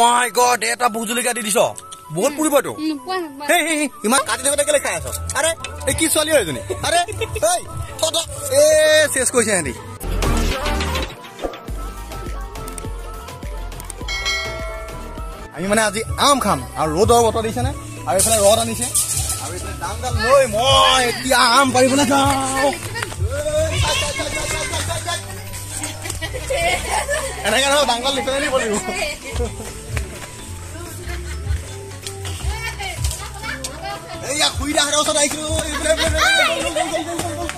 মাই god এটা vote জলকীয়া দি দিছ। বহুত হেই হেই, ইমান কাটি থাকোঁতে কেলে খাই আছ? আৰে এই কি ছোৱালী হয় এজনী? আৰে। এ চেছ কৰিছে সিহঁতি। আমি মানে আজি আম খাম। আৰু ৰ'দৰ বতৰ দিছে নে আৰু এইফালে ৰদ আনিছে। আৰু এইফালে ডাং ডাল লৈ মই এতিয়া আম পাৰিবলৈ যাওঁ এনেকে নহয় ডাংডাল লিখি দিব গ'ল, গ'ল, গ'ল, গ'ল, গ'ল।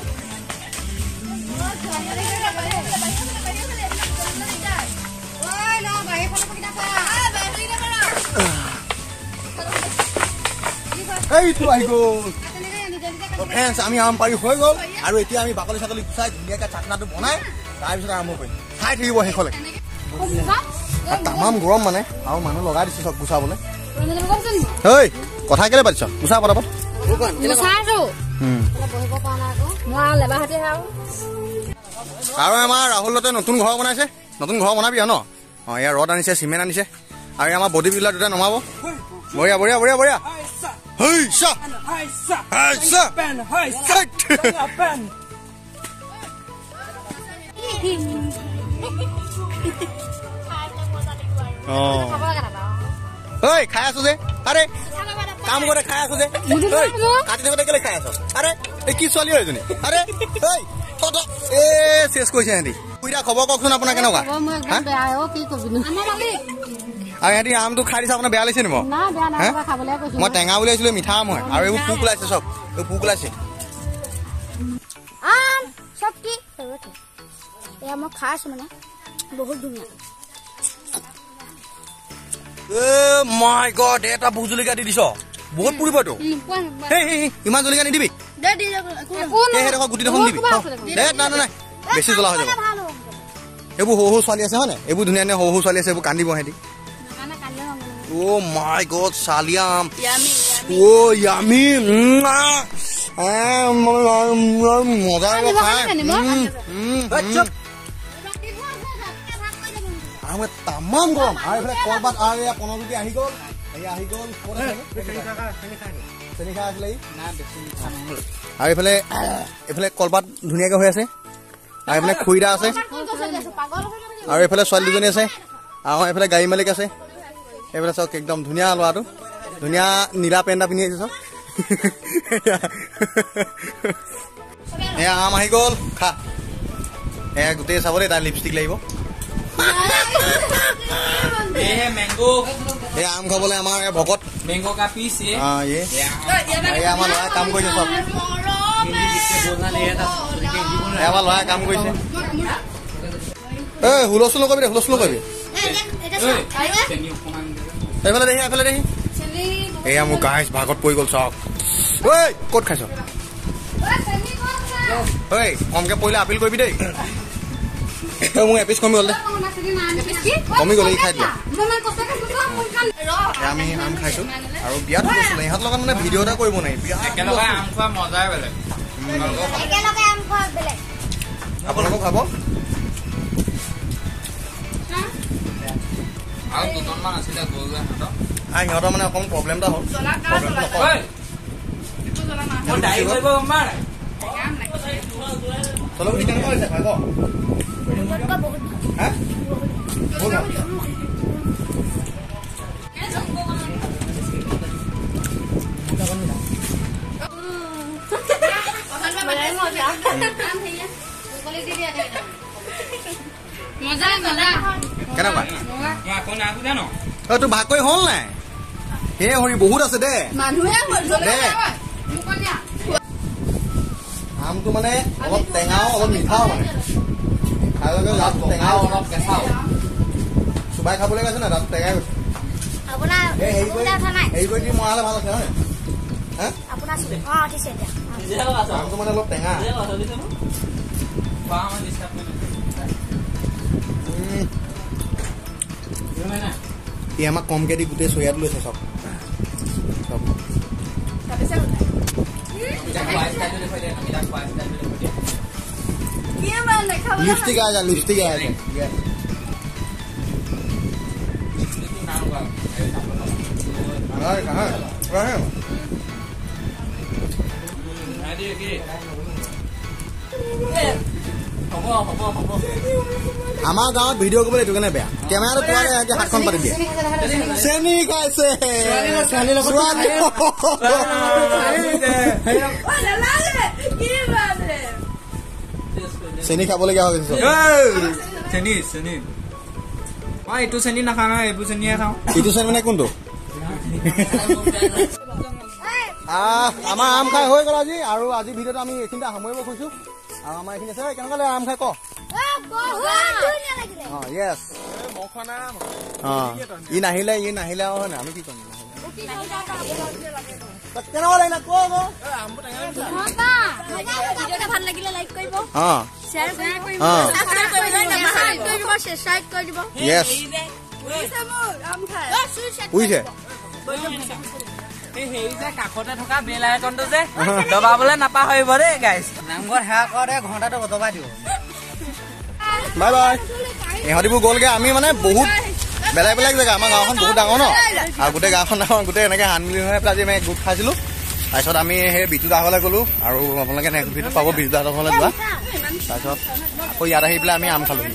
এইটো আহি গ'ল ফ্ৰেণ্ডছ আমি আম পাৰি হৈ গ'ল আৰু এতিয়া আমি বাকলি চাকলি গুচাই ধুনীয়াকৈ চাটনাটো বনাই তাৰপিছত আৰম্ভ কৰিম খাই থাকিব শেষলৈ তামাম গৰম মানে আৰু মানুহ লগাই দিছে চব গুচাবলৈ ঐ কথা কেলে পাতিছ? গুচা পতাপত আৰু আমাৰ ৰাহুল দত্তে নতুন ঘৰ বনাইছে। নতুন ঘৰ বনাবি আৰু ন? অঁ ইয়াৰ ৰদ আনিছে চিমেণ্ট আনিছে। আৰু আমাৰ বডি বিল্ডাৰ দুটা নমাব। বঢ়িয়া বঢ়িয়া বঢ়িয়া বঢ়িয়া। অঁ। ঐ খাই আছো যে। আৰে কাম কৰে খাই আছো যে। ঐ, কাটি থাকোঁতে কেলে খাই আছ? আৰে এই কি ছোৱালী হয় এজনী? আৰে ঐ থ। এ চেছ কৰিছে সিহঁতি। সুবিধা খবৰ কওকচোন আপোনাৰ কেনেকুৱা? হা? আৰু সিহঁতি আমটো খাই দিছে আপোনাৰ বেয়া লাগিছে নি? মই টেঙা বুলি আহিছিলো মিঠা আম হয় আৰু এইবোৰ পোক ওলাইছে চব এইবোৰ পোক ওলাইছে। আম চব কি? এয়া মই খাই আছো মানে বহুত ধুনীয়া। মাই গড এটা ভোট জলকীয়া দি দিছ। বহুত পুৰিবতো ইমান জলকীয়া নিদিবি। গুটি দেখোন দিবি নাই নাই বেছি জ্বলা হৈ যাব। এইবোৰ সৰু সৰু ছোৱালী আছে হয় নাই? এইবোৰ ধুনীয়া ধুনীয়া সৰু সৰু ছোৱালী আছে এইবোৰ কান্দিব সিহঁতি। অ' মাই গড চালিয়াম অ' মই- মজা আৰু তামাম গৰম। আৰু এইফালে কলপাত আৰু এয়া কণজুটি আহি গ'ল। এয়া আহি গ'ল। চেনি খাই আছিলে? আৰু এইফালে এইফালে কলপাত ধুনীয়াকে হৈ আছে। আৰু এইফালে খুৰীদা আছে। আৰু এইফালে ছোৱালী দুজনী আছে। আৰু এইফালে গাড়ী মালিক আছে। এইফালে চাওক একদম ধুনীয়া ল'ৰাটো। ধুনীয়া নীলা পেণ্ট এটা পিন্ধি আহিছে চাওক এয়া আম আহি গ'ল। খা। এয়া গোটেই চাব দেই তাৰ লিপষ্টিক লাগিব। আম খাবলৈ আমাৰ ভকত। আমাৰ ল'ৰাই কাম কৰিছে চব এবাৰ ল'ৰাই কাম কৰিছে। এই হুলস্থুল নকবি দে হুলস্থুল নকবি এইফালে দেহি এইফালে দেহি এয়া মোৰ গাই ভাগত পৰি গল চাওক। ঐ কত খাইছ? ঐ কমকে পৰিলে আপিল কৰিবি দেই। মোক এপিচ কমি গ'ল দে কমি গ'ল ই খাই দিলে এয়া আমি আম খাইছো আৰু বিয়াত গৈছিলোঁ ইহঁত লগত মানে ভিডিঅ' এটা কৰিব নোৱাৰি বিয়াত একেলগে আম খোৱা মজাই বেলেগ একেলগে আম খোৱা বেলেগ আপোনালোকক খাব আৰু দুজনমান আছিলে গৰু সিহঁতৰ আৰু সিহঁতৰ মানে অকণমান প্ৰব্লেম এটা হ'ল প্ৰব্লেমটো নকয় মই দাঢ়ি কৰিব গম পাৱ নাই চলো বুলি কেনেকুৱা হৈছে ভাই ক হা বহুত ভাল। মজা মজা কেনেকুৱা মই আকৌ নাই সোধা ন ঐ তোৰ ভাগ কৰি হ'ল নাই হে হৰি বহুত আছে দে মানুহে দে আমটো মানে অলপ টেঙাও অলপ মিঠাও মানে খাই লগে লাভ টেঙাও অলপ কেঁচাও চুবাই খাবলৈ গৈছে না তাত টেঙাই গৈছে হেৰি কৰি নাই দি মৰা হ'লে ভাল আছে হয় আমটো মানে অলপ টেঙা ই আমাক কমকে দি গোটেই চৰিয়াত লৈছে চব চব লিপষ্টিক আহে হ'ব হ'ব হ'ব আমাৰ গাঁৱত ভিডিঅ' কৰিবলৈ এইটো কাৰণে বেয়া কেমেৰাটো পোৱালে সিহঁতে হাতখন পাতি দিয়ে চেনি খাইছে ছোৱালী চেনি খাবলগীয়া হৈ গৈছে চেনি চেনি। মই এইটো চেনি নাখাওঁ নহয় এইবোৰ চেনিয়ে খাওঁ। ইটো চেনি মানে কোনটো? আমাৰ আম খাই হৈ গ'ল আজি আৰু আজি ভিডিঅ'টো আমি এইখিনিতে সামৰিব খুজিছো। আৰু আমাৰ এইখিনি আছে। কেনেকুৱা লাগে আম খাই? ক? অ য়েছ অ ই নাহিলে ই নাহিলে আৰু হয় নাই? আমি কি কৰিম? কেনেকুৱা লাগিলে? ক ক? ভাল লাগিলে লাইক কৰিব। অ। কাষতে থকা বেল আইকনটো যে দবাবলৈ নাপাহৰিব দেই নামঘৰত সেৱা কৰোঁতে ঘণ্টাটো দবাই দিব বাই বাই ইহঁতিবোৰ গ'লগে আমি মানে বহুত বেলেগ বেলেগ জেগা আমাৰ গাঁওখন বহুত ডাঙৰ ন আৰু গোটেই গাঁওখন ডাঙৰ গোটেই এনেকে হান মিলি হৈ পেলাই আজি আমি গোট খাইছিলো তাৰপিছত আমি সেই বিজু দাহঁলৈ গ'লো আৰু আপোনালোকে নেক্সট ভিডিঅ'ত পাব বিজু ঘৰলৈ যোৱা তাৰপিছত আকৌ ইয়াত আহি পেলাই আমি আম খালোহি।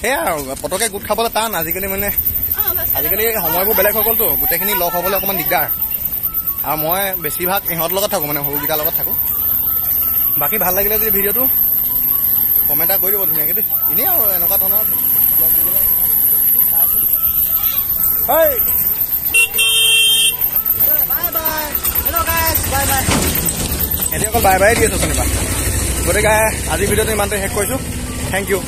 সেয়াই আৰু পটকে গোট খাবলৈ টান আজিকালি মানে আজিকালি সময়বোৰ বেলেগ হৈ গ'লতো গোটেইখিনি লগ হ'বলৈ অকণমান দিগদাৰ। আৰু মই বেছিভাগ ইহঁতৰ লগত থাকোঁ মানে সৰুকেইটাৰ লগত থাকোঁ। বাকী ভাল লাগিলে যদি ভিডিঅ'টো কমেণ্ট এটা কৰি দিব ধুনীয়াকৈ দেই। এনেই আৰু এনেকুৱা ধৰণৰ এতিয়া অকল বাই বাই দি আছোঁ শনিবাৰ গতিকে আজি ভিডিঅ'টো ইমানতে শেষ কৰিছোঁ। Thank U